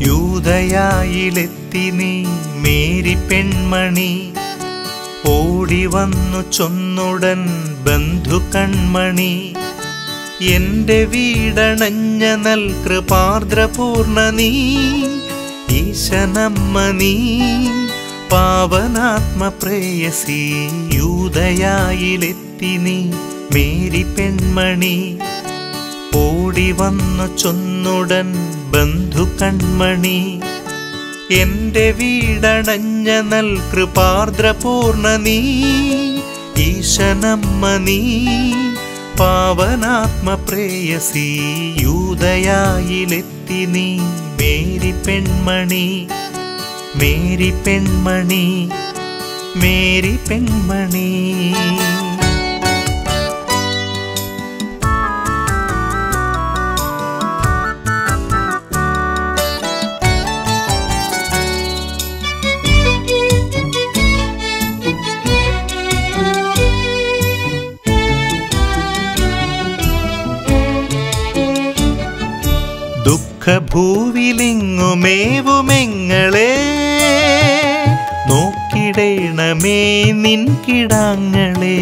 യൂതയായിലെത്തി നീ മേരി പെൺമണി. ഓടി വന്നു ചൊന്നുടൻ ബന്ധു കൺമണി. എന്റെ വീടണഞ്ഞ നൽ കൃപാർദ്രപൂർണ നീ ഈശനമ്മ നീ. പാവനാത്മ പ്രേയസി യൂതയായിലെത്തി നീ മേരി പെൺമണി. ഓടി വന്നു ചൊന്നുടൻ ബന്ധു കൺമണി എന്റെ വീടണഞ്ഞ നൽ കൃപാർദ്രപൂർണ നീ ഈശനമ്മ നീ പാവനാത്മ പ്രേയസി യൂതയായിലെത്തി നീ മേരി പെൺമണി മേരി പെൺമണി മേരി പെൺമണി. ദുഃഖഭൂവിലിങ്ങുമേവുമെങ്ങളെ നോക്കിടേണമേ നിൻ കിടാങ്ങളെ.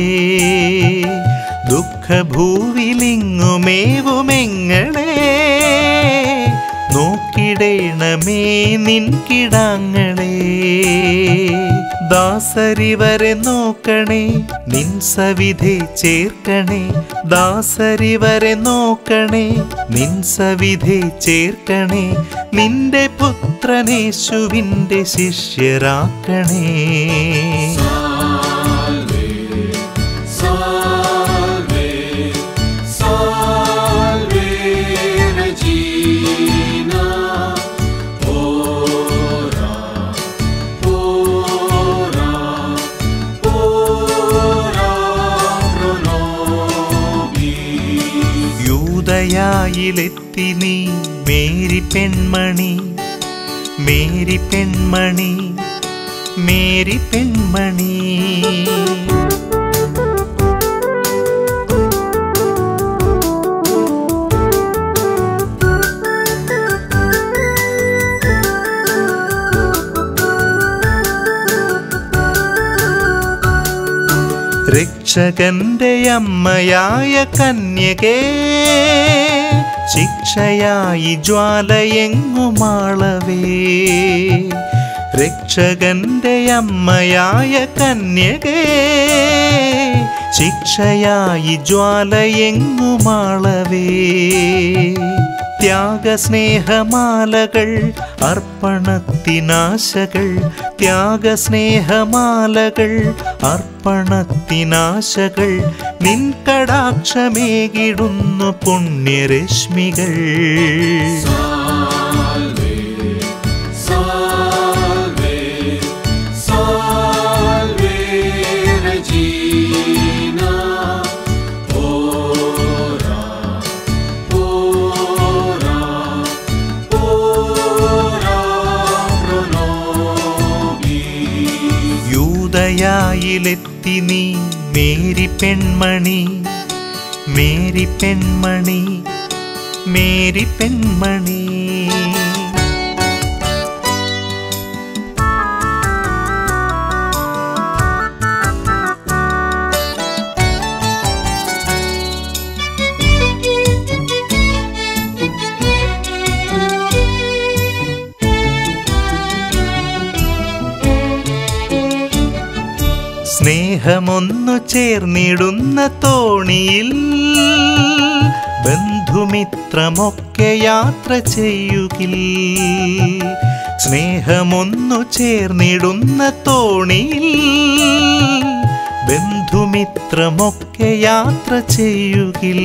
ദുഃഖഭൂവിലിങ്ങുമേവുമെങ്ങളെ. നോക്കിടേണമേ നിൻ കിടാങ്ങളെ. ദാസരിവരെ നോക്കണേ നിൻ സവിധി ചേർക്കണേ. ദാസരിവരെ നോക്കണേ നിൻ സവിധി ചേർക്കണേ. നിന്റെ പുത്രനേശുവിന്റെ ശിഷ്യരാക്കണേ. യൂതയായിലെത്തി നീ മേരി പെൺമണി മേരി പെൺമണി മേരി പെൺമണി. രക്ഷകന്റെ അമ്മയായ കന്യകേ ശിക്ഷയായി ജ്വാലയെങ്ങുമാളവേ? രക്ഷകന്റെ അമ്മയായ കന്യകേ ശിക്ഷയായി ജ്വാലയെങ്ങുമാളവേ? ത്യാഗസ്നേഹമാലകൾ അർപ്പണത്തിനാശകൾ. ത്യാഗസ്നേഹമാലകൾ അർപ്പണത്തിനാശകൾ. നിൻകടാക്ഷമേകിടുന്നു പുണ്യരശ്മികൾ. യൂതയായിലെത്തി നീ മേരി പെൺമണി മേരി പെൺമണി മേരി പെൺമണി. സ്നേഹമൊന്നു ചേർന്നിടുന്ന തോണിയിൽ ബന്ധുമിത്രമൊക്കെ യാത്ര ചെയ്യുകിൽ. സ്നേഹമൊന്നു ചേർന്നിടുന്ന തോണിയിൽ ബന്ധുമിത്രമൊക്കെ യാത്ര ചെയ്യുകിൽ.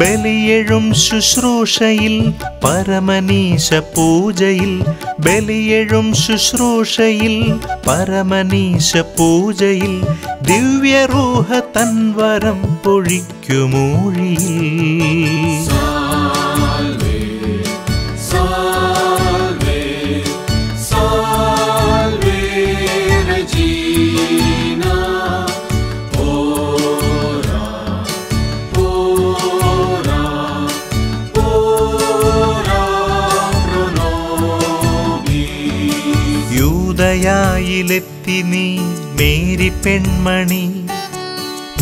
ബലിയെഴും ശുശ്രൂഷയിൽ പരമനീശ പൂജയിൽ. ബലിയെഴും ശുശ്രൂഷയിൽ പരമനീശ പൂജയിൽ. ദിവ്യരൂഹ തൻവരം പൊഴിക്കുമൂഴിയിൽ. യൂദയായിലെത്തി നീ മേരി പെൺമണി.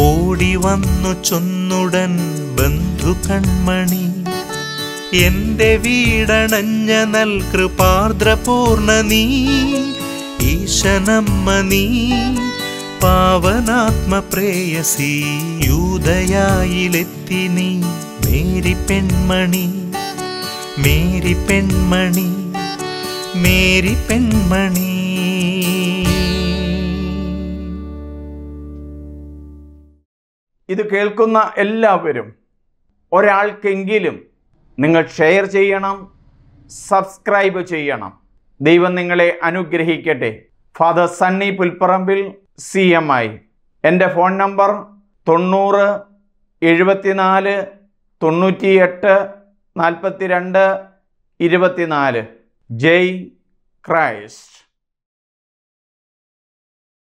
ഓടി വന്നു ചൊന്നുടൻ ബന്ധു കൺമണി. എന്റെ വീടണഞ്ഞ നൽ കൃപാർദ്രപൂർണ നീ ഈശനമ്മ നീ. പാവനാത്മപ്രേയസി യൂതയായിലെത്തി നീ മേരി പെൺമണി. മേരി പെൺമണി മേരി പെൺമണി. ഇത് കേൾക്കുന്ന എല്ലാവരും ഒരാൾക്കെങ്കിലും നിങ്ങൾ ഷെയർ ചെയ്യണം സബ്സ്ക്രൈബ് ചെയ്യണം. ദൈവം നിങ്ങളെ അനുഗ്രഹിക്കട്ടെ. Father Sunny Pulparambil C M I എന്റെ ഫോൺ നമ്പർ തൊണ്ണൂറ് എഴുപത്തിനാല് തൊണ്ണൂറ്റിയെട്ട് നാൽപ്പത്തിരണ്ട് ഇരുപത്തിനാല്. ജയ് ക്രൈസ്റ്റ്.